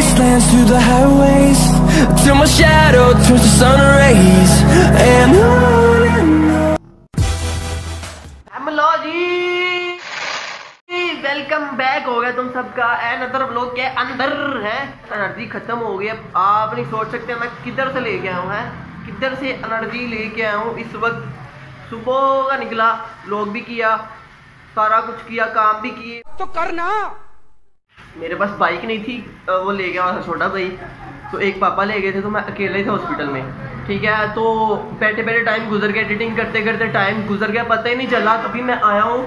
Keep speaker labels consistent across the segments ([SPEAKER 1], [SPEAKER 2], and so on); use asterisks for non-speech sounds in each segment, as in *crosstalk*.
[SPEAKER 1] wastelands through the highways Till my shadow turns to sun rays And on and on.
[SPEAKER 2] Welcome back हो गया तुम सबका। N other blog के अंदर है। एनर्जी खत्म हो गई अब आप नहीं सोच सकते मैं किधर से लेके आया हूँ? है किधर से एनर्जी लेके आया हूँ इस वक्त सुबह का निकला। लोग भी किया सारा कुछ किया काम भी किए।
[SPEAKER 3] तो करना।
[SPEAKER 2] मेरे पास बाइक नहीं थी वो ले गया था छोटा भाई। तो एक पापा ले गए थे तो मैं अकेले था हॉस्पिटल में। ठीक है तो बैठे बैठे टाइम गुजर गया एडिटिंग करते करते टाइम गुजर गया, पता ही नहीं चला। तभी मैं आया हूँ।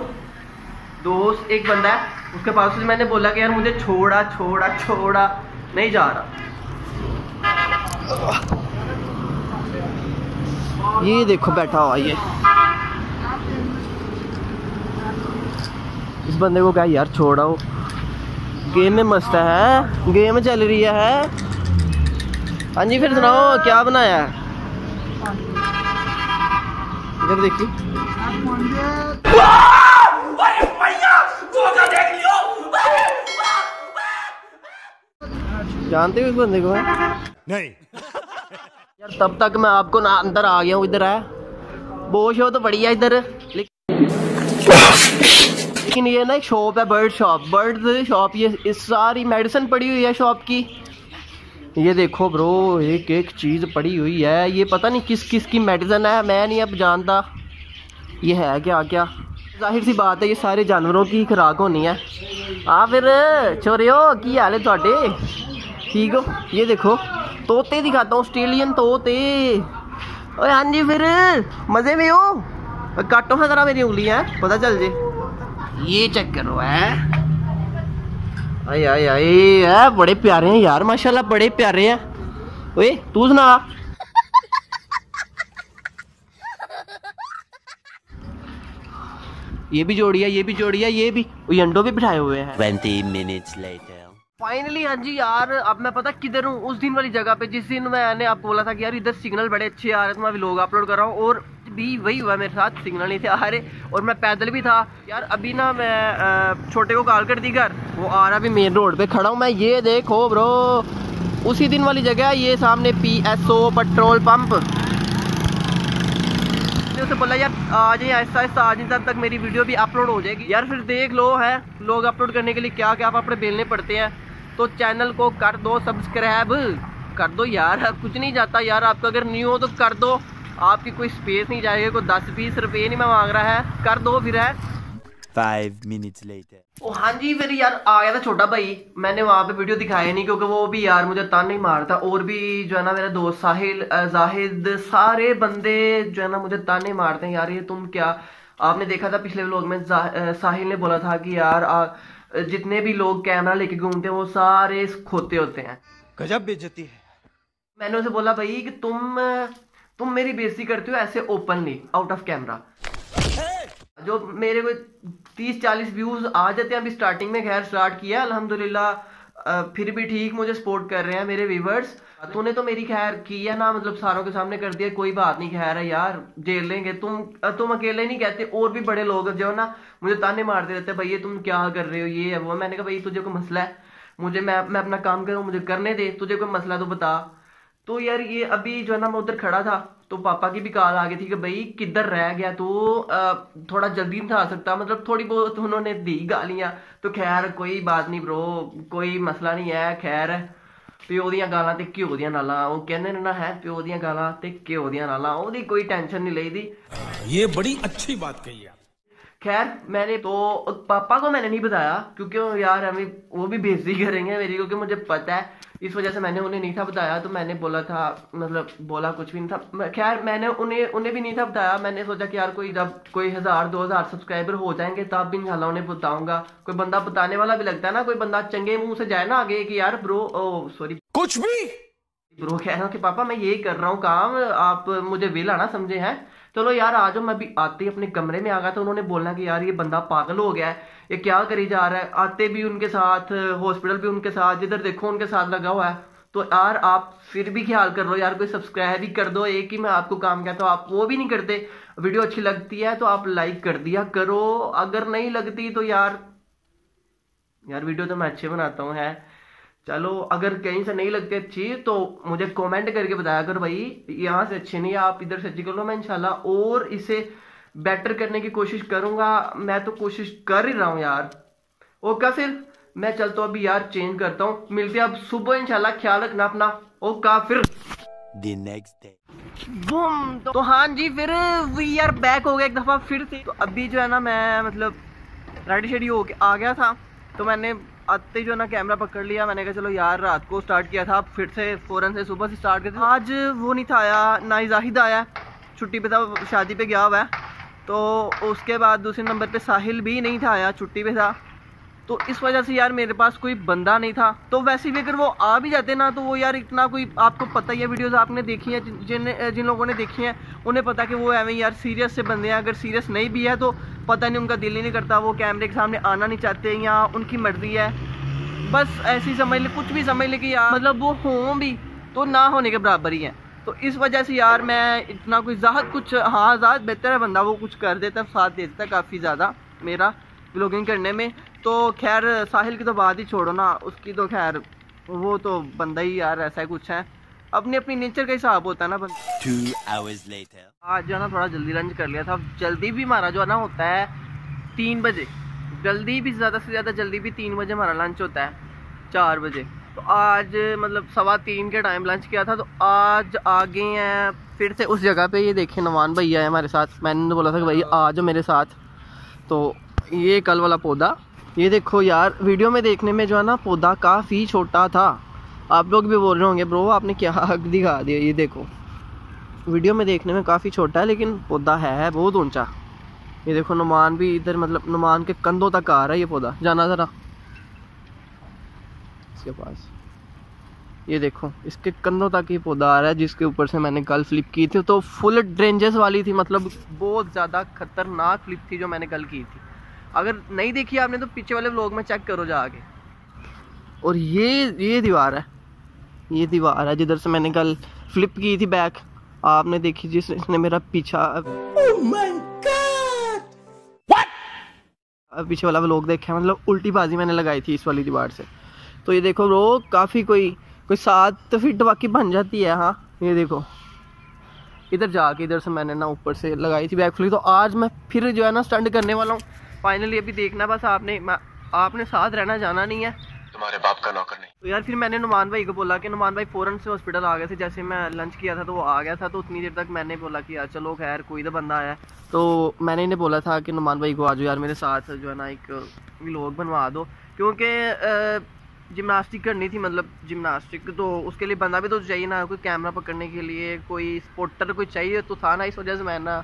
[SPEAKER 2] दोस्त, एक बंदा है, उसके पास से मैंने बोला कि यार मुझे छोड़ा छोड़ा छोड़ा, नहीं जा रहा। ये देखो बैठा हुआ, ये। इस बंदे को क्या यार छोड़ाओ गेम में मस्त है गेम चल रही है? हाँ जी फिर सुनाओ क्या बनाया? इधर देखिए। जानते हो इस बंदे को?
[SPEAKER 4] नहीं।
[SPEAKER 2] यार तब तक मैं आपको ना अंदर आ गया हूँ इधर है? बोश हो तो बढ़िया इधर। लेकिन लेकिन ये ना एक शॉप है बर्ड शॉप बर्ड शॉप ये इस सारी मेडिसिन पड़ी हुई है शॉप की। ये देखो ब्रो एक एक चीज़ पड़ी हुई है। ये पता नहीं किस किस की मेडिसिन है, मैं नहीं अब जानता। ये है क्या क्या? ज़ाहिर सी बात है, ये सारे जानवरों की खुराक होनी है। हाँ फिर, छोरियो, की हाल है थोड़े ठीक हो? ये देखो, तोते दिखाता हूँ ऑस्ट्रेलियन तोते। हाँ जी फिर, मज़े में हो? काटो हाँ ज़रा मेरी उंगलियाँ पता चल जे। ये चेक करो है। आई आई आई है, बड़े प्यारे हैं यार, माशाल्लाह बड़े प्यारे हैं। ओए, तू सुना। ये भी जोड़ी है, ये भी जोड़ी है, ये भी। अंडो भी बिठाए हुए हैं।
[SPEAKER 5] 20 मिनट्स later.
[SPEAKER 2] फाइनली हाँ जी यार, अब मैं पता किधर हूँ? उस दिन वाली जगह पे, जिस दिन मैंने आपको बोला था कि यार इधर सिग्नल बड़े अच्छे आ रहे थे मैं व्लॉग अपलोड कर रहा हूँ, और भी वही हुआ मेरे साथ सिग्नल नहीं थे आ रहे, और मैं पैदल भी था। यार, अभी ना मैं छोटे को कॉल कर दी घर, वो आ रहा भी मेन रोड पे खड़ा हूँ मैं, ये देखो ब्रो उसी दिन वाली जगह ये सामने P S O petrol pump मैंने से बोला, यार, आज ही आहिस्ता आहिस्ता आज इंसान तक मेरी वीडियो भी अपलोड हो जाएगी। यार, फिर देख लो, है, लोग अपलोड करने के लिए क्या क्या कपड़े बेलने पड़ते हैं। तो चैनल को कर दो सब्सक्राइब। कर दो यार, कुछ नहीं जाता यार, आपका अगर न्यू हो तो कर दो। आपकी कोई स्पेस नहीं जाएगी, कोई दस, बीस रुपये नहीं मैं मांग रहा है। कर दो फिर, है। ओ हाँ जी फिर यार आ गया था छोटा भाई। मैंने वहाँ पे वीडियो दिखाया नहीं क्योंकि वो भी यार मुझे तान नहीं मारता और भी जो है ना मेरा दोस्त साहिल जाहिद सारे बंदे जो है ना मुझे ताने मारते हैं। यार ये तुम क्या? आपने देखा था पिछले व्लॉग में साहिल ने बोला था कि यार आ, जितने भी लोग कैमरा लेके घूमते हैं वो सारे खोते होते हैं।
[SPEAKER 4] गजब बेइज्जती है।
[SPEAKER 2] मैंने उसे बोला भाई कि तुम तुम मेरी बेइज्जती करते हो ऐसे ओपनली आउट ऑफ़ कैमरा जो मेरे को तीस, चालीस व्यूज़ आ जाते हैं, अभी स्टार्टिंग में खैर स्टार्ट किया अल्हम्दुलिल्लाह फिर भी ठीक मुझे सपोर्ट कर रहे हैं मेरे व्यूवर्स तूने तो मेरी खैर की है ना मतलब सारों के सामने कर दिया, कोई बात नहीं, खैर है यार, जेल लेंगे। तुम तुम अकेले नहीं कहते, और भी बड़े लोग जो ना, मुझे ताने मारते रहते भैया, तुम क्या कर रहे हो, ये है, वो मैंने कहा भाई तुझे कोई मसला है? मुझे, मैं मैं अपना काम करूँ, मुझे करने दे, तुझे कोई मसला तो बता। तो यार ये अभी जो है ना, मैं उधर खड़ा था तो पापा की भी कॉल आ गई थी कि भाई किधर रह गया तू अ, थोड़ा जल्दी नहीं था आ सकता मतलब थोड़ी बहुत उन्होंने दी गालियां तो खैर कोई बात नहीं ब्रो कोई मसला नहीं है खैर ਪਿਓ ਦੀਆਂ ਗਾਲਾਂ ਤੇ ਘਿਓ ਦੀਆਂ ਨਾਲਾਂ ਉਹ ਕਹਿੰਦੇ ਨੇ ਨਾ ਹੈ ਪਿਓ ਦੀਆਂ ਗਾਲਾਂ ਤੇ ਘਿਓ ਦੀਆਂ ਨਾਲਾਂ ਉਹਦੀ ਕੋਈ ਟੈਨਸ਼ਨ ਨਹੀਂ ਲਈਦੀ
[SPEAKER 4] ये बड़ी अच्छी बात कही है
[SPEAKER 2] खैर मैंने तो पापा को मैंने नहीं बताया क्योंकि यार हमें वो भी बेइज्जती करेंगे मेरी क्योंकि मुझे पता है इस वजह से मैंने उन्हें नहीं था बताया तो मैंने बोला था मतलब बोला कुछ भी नहीं था। खैर मैंने उन्हें उन्हें भी नहीं था बताया मैंने सोचा कि यार कोई जब कोई हज़ार दो हज़ार सब्सक्राइबर हो जाएँगे तब भी इंशाल्लाह उन्हें बताऊँगा। कोई बंदा बताने वाला भी लगता है ना कोई बंदा चंगे मुँह से जाए ना आगे कि यार ब्रो सॉरी
[SPEAKER 4] कुछ भी?
[SPEAKER 2] ब्रो कह रहा हूँ कि पापा मैं यही कर रहा हूँ काम आप मुझे वेला ना समझे हैं? चलो यार, आज मैं भी आते ही अपने कमरे में आ गया तो उन्होंने बोलना कि यार, ये बंदा पागल हो गया है। ये क्या करी जा रहा है? आते भी उनके साथ, हॉस्पिटल भी उनके साथ, जिधर देखो उनके साथ लगा हुआ है। तो यार, आप फिर भी ख्याल कर लो, यार, कोई सब्सक्राइब ही कर दो, एक ही मैं आपको काम कहता हूँ, आप वो भी नहीं करते। वीडियो अच्छी लगती है तो आप लाइक कर दिया करो, अगर नहीं लगती तो यार यार, वीडियो तो मैं अच्छे बनाता हूँ, है। चलो अगर कहीं से नहीं लगते अच्छी तो मुझे कमेंट करके बताया कर भाई यहाँ से अच्छे नहीं आप इधर से अच्छी कर लो मैं इंशाल्लाह और इसे बेटर करने की कोशिश करूँगा। मैं तो कोशिश कर ही रहा हूँ यार। ओके फिर मैं चलता हूँ अभी यार चेंज करता हूँ। मिलते हैं अब सुबह इंशाल्लाह ख्याल रखना अपना। ओका फिर बूम तो, तो हाँ जी फिर वी आर बैक हो गया एक दफ़ा फिर से। तो अभी जो है ना मैं मतलब रेडी शेडी होके आ गया था। तो मैंने आते ही जो ना कैमरा पकड़ लिया, मैंने कहा, चलो यार, रात को स्टार्ट किया था फिर से फ़ौरन से सुबह से स्टार्ट करते आज वो नहीं था आया, ना ही जाहिद आया। छुट्टी पे था, शादी पे गया हुआ है। तो उसके बाद दूसरे नंबर पे साहिल भी नहीं था आया, छुट्टी पे था। तो इस वजह से यार मेरे पास कोई बंदा नहीं था। तो वैसे भी अगर वो आ भी जाते ना तो वो यार इतना कोई आपको पता ही है वीडियोस आपने देखी हैं, जिन जिन लोगों ने देखी हैं, उन्हें पता कि वो एवं यार सीरियस से बंदे हैं। अगर सीरियस नहीं भी है तो पता नहीं उनका दिल ही नहीं करता, वो कैमरे के सामने आना नहीं चाहते या उनकी मर्ज़ी है। बस ऐसी समझ ले, कुछ भी समझ ले कि यार मतलब वो हों भी तो ना होने के बराबर ही है। तो इस वजह से यार मैं इतना कोई ज़्यादा कुछ हाँ ज़्यादा बेहतर है बंदा, वो कुछ कर देता, साथ देता काफ़ी ज़्यादा मेरा ब्लॉगिंग करने में। तो खैर साहिल की तो बात ही छोड़ो ना उसकी तो खैर वो तो बंदा ही यार ऐसा ही कुछ है। अपनी अपनी नेचर का हिसाब होता है ना बंदा. आज जो है ना थोड़ा जल्दी लंच कर लिया था जल्दी भी हमारा जो है ना होता है तीन बजे। जल्दी भी ज़्यादा से ज़्यादा जल्दी भी तीन बजे हमारा लंच होता है चार बजे। तो आज मतलब सवा तीन के टाइम लंच किया था तो आज आ गए हैं फिर से उस जगह पे ये देखें नवान भैया है हमारे साथ। मैंने बोला था कि भाई आ जाओ मेरे साथ। तो ये कल वाला पौधा ये देखो यार वीडियो में देखने में जो है ना, पौधा काफ़ी छोटा था। आप लोग भी बोल रहे होंगे, ब्रो, आपने क्या *laughs* हक दिखा दिया ये देखो। वीडियो में देखने में काफ़ी छोटा है, लेकिन पौधा है बहुत ऊँचा। ये देखो, नुमान भी इधर मतलब नुमान के कंधों तक आ रहा है ये पौधा। जाना ज़रा। इसके पास। ये देखो, इसके कंधों तक ये पौधा आ रहा है, जिसके ऊपर से मैंने कल फ्लिप की थी। तो फुल ड्रेंजेस वाली थी मतलब बहुत ज़्यादा खतरनाक फ्लिप थी जो मैंने कल की थी। अगर नहीं देखी आपने तो पीछे वाले व्लॉग में चेक करो जाके। और ये ये दीवार है। ये दीवार है जिधर से मैंने कल फ्लिप की थी बैक आपने देखी जिसने मेरा पीछा अब पीछे वाला व्लॉग देखा है मतलब उल्टी बाजी मैंने लगाई थी इस वाली दीवार से। तो ये देखो रो काफ़ी कोई कोई सात फीट बाकी बन जाती है हाँ। ये देखो। इधर जाके इधर से मैंने ना ऊपर से लगाई थी बैक फ्लिप तो आज मैं फिर जो है ना स्टंट करने वाला हूँ। फाइनली अभी देखना बस आपने आपने साथ रहना जाना नहीं है।
[SPEAKER 3] तुम्हारे बाप का नौकर नहीं।
[SPEAKER 2] तो यार फिर मैंने नुमान भाई को बोला कि नुमान भाई फ़ौरन से हॉस्पिटल आ गए थे जैसे मैं लंच किया था तो वो आ गया था तो उतनी देर तक मैंने बोला कि यार चलो खैर कोई तो बंदा आया। तो मैंने इन्हें बोला था कि नुमान भाई को आज यार मेरे साथ जो है ना एक व्लॉग बनवा दो। क्योंकि जिमनास्टिक करनी थी मतलब जिमनास्टिक तो उसके लिए बंदा भी तो चाहिए ना कोई कैमरा पकड़ने के लिए कोई स्पोर्टर कोई चाहिए तो था ना इस वजह से मैं ना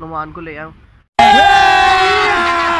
[SPEAKER 2] नुमान को ले आऊँ